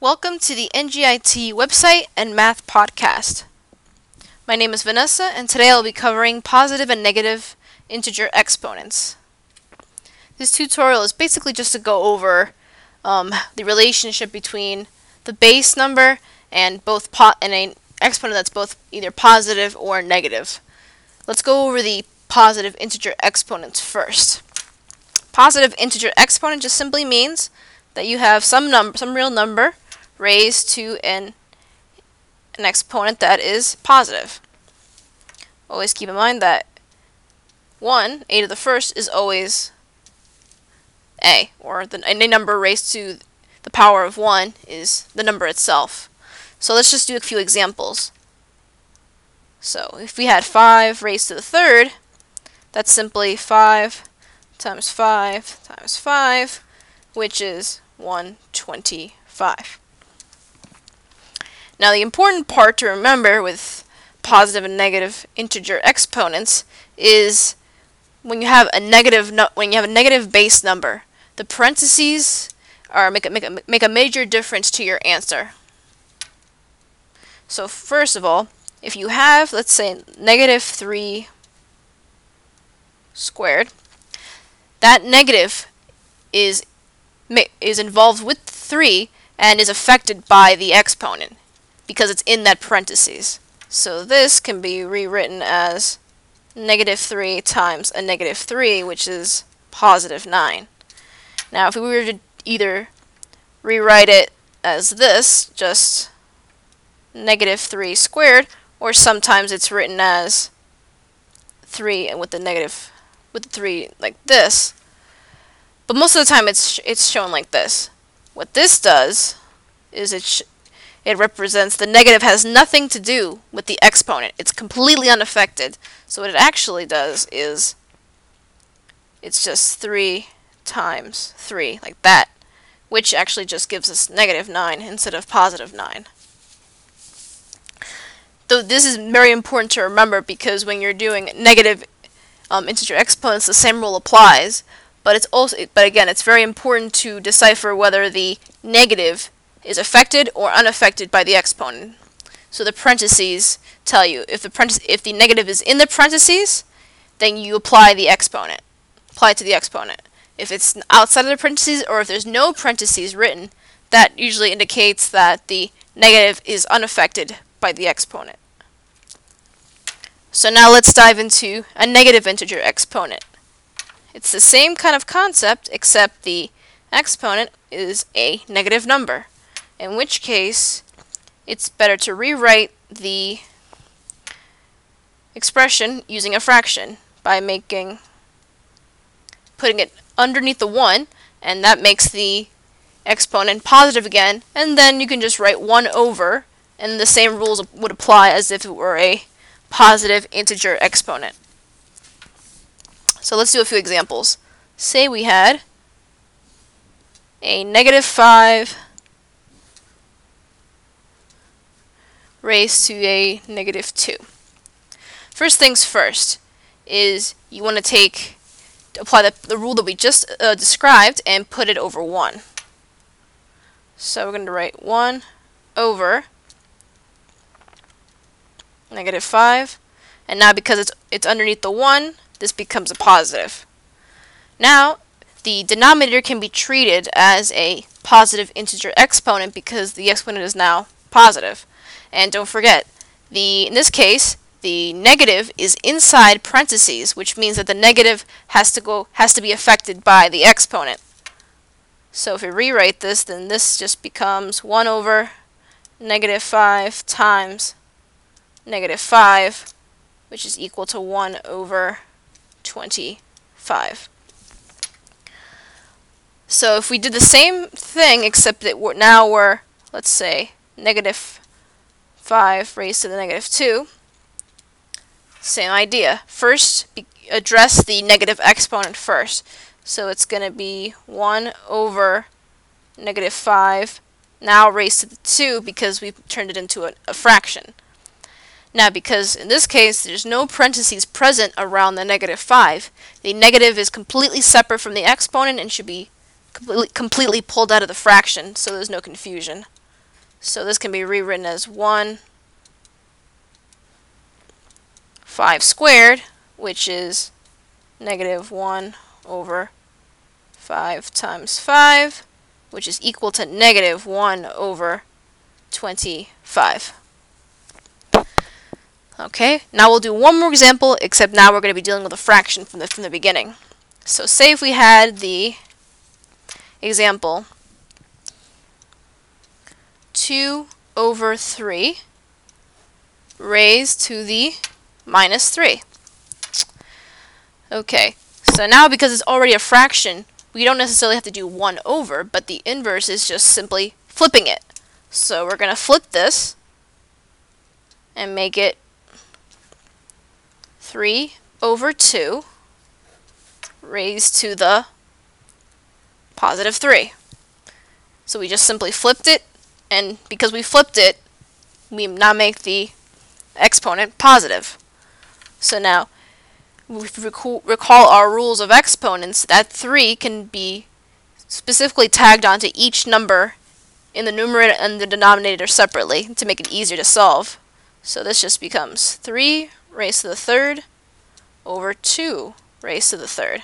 Welcome to the NJIT website and math podcast. My name is Vanessa, and today I'll be covering positive and negative integer exponents. This tutorial is basically just to go over um, the relationship between the base number and both po- and an exponent that's both either positive or negative. Let's go over the positive integer exponents first. Positive integer exponent just simply means that you have some number, some real number raised to an an exponent that is positive. Always keep in mind that 1, a to the first, is always a, or the, any number raised to the power of 1 is the number itself. So let's just do a few examples. So if we had 5 raised to the third, that's simply 5 times 5 times 5, which is 125. Now the important part to remember with positive and negative integer exponents is when you have a negative no- when you have a negative base number, the parentheses are make a, make a, make a major difference to your answer. So first of all, if you have let's say negative 3 squared, that negative is is involved with 3 and is affected by the exponent because it's in that parentheses. So this can be rewritten as negative 3 times a negative 3, which is positive 9. Now, if we were to either rewrite it as this, just negative 3 squared, or sometimes it's written as 3 and with the negative, with the 3 like this. But most of the time it's, it's shown like this. What this does is it it represents the negative has nothing to do with the exponent. It's completely unaffected. So what it actually does is it's just 3 times 3, like that, which actually just gives us negative 9 instead of positive 9. Though this is very important to remember because when you're doing negative um, integer exponents, the same rule applies. But it's also, but again, it's very important to decipher whether the negative is affected or unaffected by the exponent. So the parentheses tell you if the if the negative is in the parentheses, then you apply the exponent. Apply it to the exponent. If it's outside of the parentheses or if there's no parentheses written, that usually indicates that the negative is unaffected by the exponent. So now let's dive into a negative integer exponent. It's the same kind of concept except the exponent is a negative number in which case it's better to rewrite the expression using a fraction by making putting it underneath the 1 and that makes the exponent positive again and then you can just write 1 over and the same rules would apply as if it were a positive integer exponent. So let's do a few examples. Say we had a negative 5 raised to a negative 2. First things first is you want to take apply the, the rule that we just uh, described and put it over 1. So we're going to write 1 over negative 5. And now because it's, it's underneath the 1, this becomes a positive. Now, the denominator can be treated as a positive integer exponent because the exponent is now positive. And don't forget, the in this case, the negative is inside parentheses, which means that the negative has to go has to be affected by the exponent. So if we rewrite this, then this just becomes 1 over negative 5 times negative 5, which is equal to 1 over 25. So if we did the same thing, except that we're, now we're, let's say, negative 5 raised to the negative 2. Same idea. First, address the negative exponent first. So it's going to be 1 over negative 5, now raised to the 2 because we've turned it into a, a fraction. Now, because in this case there's no parentheses present around the negative 5, the negative is completely separate from the exponent and should be completely, completely pulled out of the fraction, so there's no confusion. So this can be rewritten as 1 5 squared, which is negative 1 over 5 times 5, which is equal to negative 1 over 25. Okay, now we'll do one more example, except now we're going to be dealing with a fraction from the, from the beginning. So say if we had the example 2 over 3 raised to the minus 3. Okay, so now because it's already a fraction, we don't necessarily have to do 1 over, but the inverse is just simply flipping it. So we're going to flip this and make it 3 over 2 raised to the positive 3. So we just simply flipped it, and because we flipped it, we now make the exponent positive. So now, if we recall our rules of exponents, that 3 can be specifically tagged onto each number in the numerator and the denominator separately to make it easier to solve. So this just becomes 3 raised to the third over 2 raised to the third.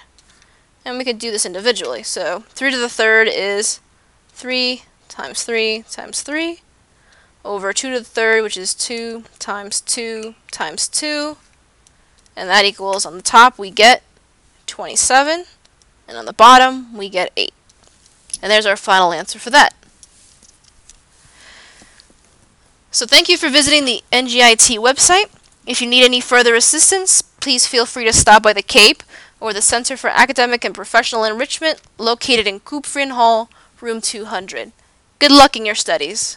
And we could do this individually. So 3 to the third is 3 times 3 times 3 over 2 to the third, which is 2 times 2 times 2. And that equals, on the top, we get 27. And on the bottom, we get 8. And there's our final answer for that. So thank you for visiting the NJIT website. If you need any further assistance, please feel free to stop by the CAPE or the Center for Academic and Professional Enrichment located in Kupfrian Hall, room 200. Good luck in your studies.